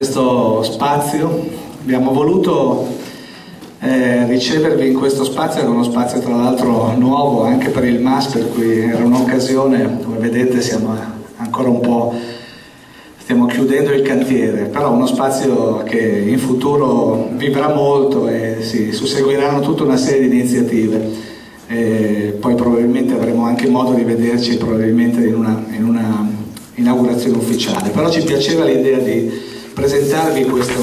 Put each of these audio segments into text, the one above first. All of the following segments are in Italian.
questo spazio. Abbiamo voluto eh, ricevervi in questo spazio, era uno spazio tra l'altro nuovo anche per il MAS, per cui era un'occasione, come vedete siamo ancora un po', stiamo chiudendo il cantiere, però uno spazio che in futuro vivrà molto e si susseguiranno tutta una serie di iniziative. E poi probabilmente avremo anche modo di vederci probabilmente in una, in una inaugurazione ufficiale, però ci piaceva l'idea di presentarvi questo,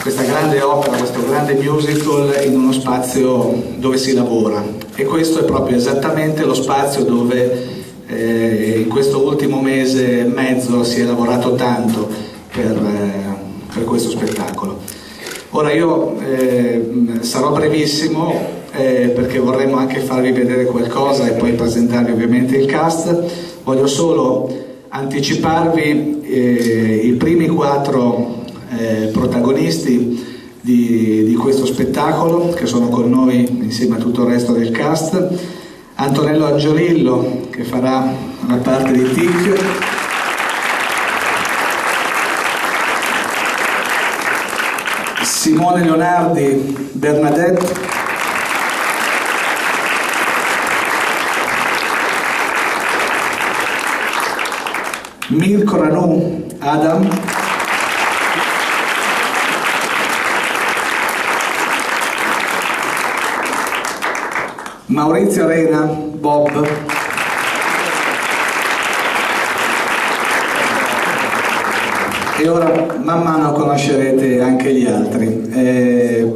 questa grande opera, questo grande musical in uno spazio dove si lavora e questo è proprio esattamente lo spazio dove eh, in questo ultimo mese e mezzo si è lavorato tanto per, eh, per questo spettacolo. Ora io eh, sarò brevissimo eh, perché vorremmo anche farvi vedere qualcosa e poi presentarvi ovviamente il cast, voglio solo anticiparvi eh, i primi quattro eh, protagonisti di, di, questo spettacolo che sono con noi insieme a tutto il resto del cast. Antonello Angiolillo che farà la parte di Tic. Simone Leonardi, Bernadette Mirko Ranu, Adam. Maurizio Arena, Bob. E ora man mano conoscerete anche gli altri. Eh,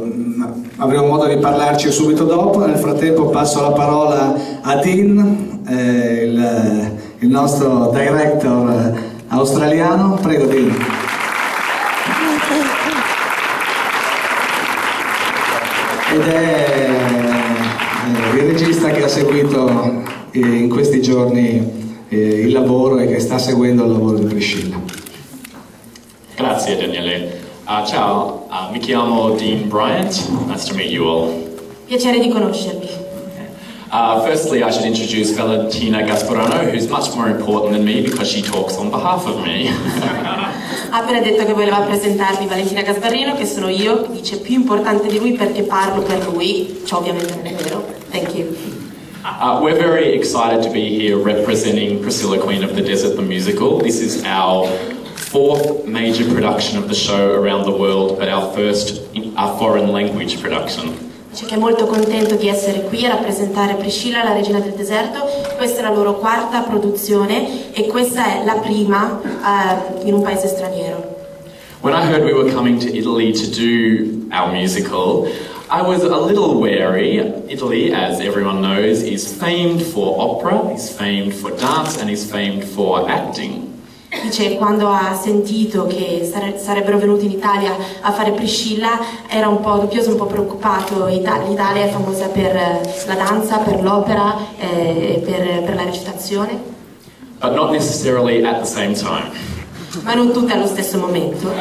avremo modo di parlarci subito dopo, nel frattempo passo la parola a Dean, eh, il il nostro director australiano. Prego, Dino. Ed è eh, il regista che ha seguito eh, in questi giorni eh, il lavoro e che sta seguendo il lavoro di Priscilla. Grazie Daniele. Uh, ciao, uh, mi chiamo Dean Bryant. Nice to meet you all. Piacere di conoscervi. Uh, firstly, I should introduce Valentina Gasparano, who's much more important than me because she talks on behalf of me. ha appena detto che voleva presentarvi Valentina Gasparino, che sono io, che dice più importante di lui perché parlo per lui. Ciò ovviamente non è vero. Thank you. Uh, we're very excited to be here representing Priscilla, Queen of the Desert, the musical. This is our fourth major production of the show around the world, but our first our foreign language production. Dice che è molto contento di essere qui a rappresentare Priscilla, la regina del deserto. Questa è la loro quarta produzione e questa è la prima uh, in un paese straniero. When I heard we were coming to Italy to do our musical, I was a little wary. Italy, as everyone knows, is famed for opera, is famed for dance, and is famed for acting. Dice quando ha sentito che sare sarebbero venuti in Italia a fare Priscilla era un po' dubbioso, un po' preoccupato. L'Italia è famosa per la danza, per l'opera eh, e per, per la recitazione. But not necessarily at the same time. Ma non tutte allo stesso momento.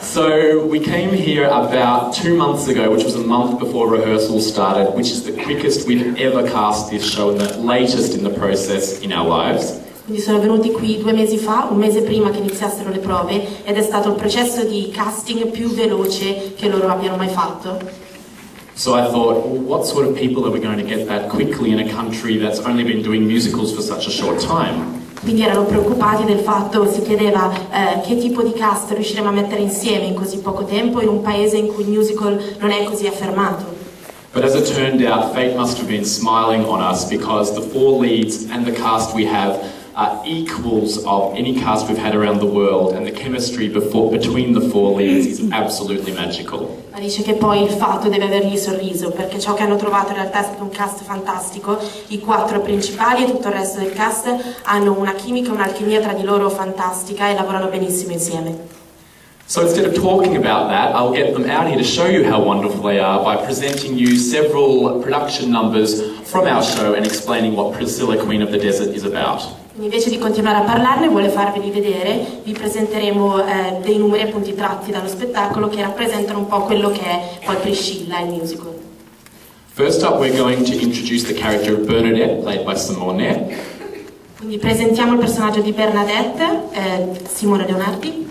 So we came here about two months ago, which was a month before rehearsal started, which is the quickest we've ever cast this show and the latest in the process in our lives. Quindi sono venuti qui due mesi fa, un mese prima che iniziassero le prove, ed è stato il processo di casting più veloce che loro abbiano mai fatto. So I thought, well, what sort of people are we going to get that quickly in a country that's only been doing musicals for such a short time? Quindi erano preoccupati del fatto, si chiedeva eh, che tipo di cast riusciremo a mettere insieme in così poco tempo in un paese in cui il musical non è così affermato. But as it turned out, fate must have been smiling on us because the four leads and the cast we have are equals of any cast we've had around the world and the chemistry before, between the four leads is absolutely magical. Ma dice che poi il fatto deve avergli sorriso perché ciò che hanno trovato in realtà è stato un cast fantastico, i quattro principali e tutto il resto del cast hanno una chimica, un'alchimia tra di loro fantastica e lavorano benissimo insieme. So instead of talking about that, I'll get them out here to show you how wonderful they are by presenting you several production numbers from our show and explaining what Priscilla, Queen of the Desert is about. Invece di continuare a parlarne, vuole farveli vedere, vi presenteremo eh, dei numeri appunti tratti dallo spettacolo che rappresentano un po' quello che è poi Priscilla, il musical. First up we're going to introduce the character of Bernadette, played by Simone. Quindi presentiamo il personaggio di Bernadette, eh, Simone Leonardi.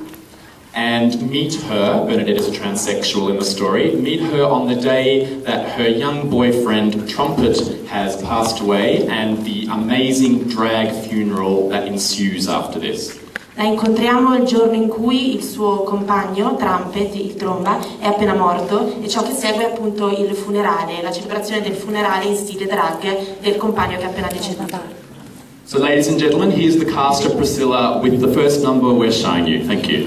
And meet her, Bernadette is a transsexual in the story, meet her on the day that her young boyfriend Trumpet has passed away and the amazing drag funeral that ensues after this. La incontriamo il giorno in cui il suo compagno, Trumpet, il tromba, è appena morto e ciò che segue è appunto il funerale, la celebrazione del funerale in stile drag del compagno che è appena deceduto. So, ladies and gentlemen, here's the cast of Priscilla with the first number, We're showing You. Thank you.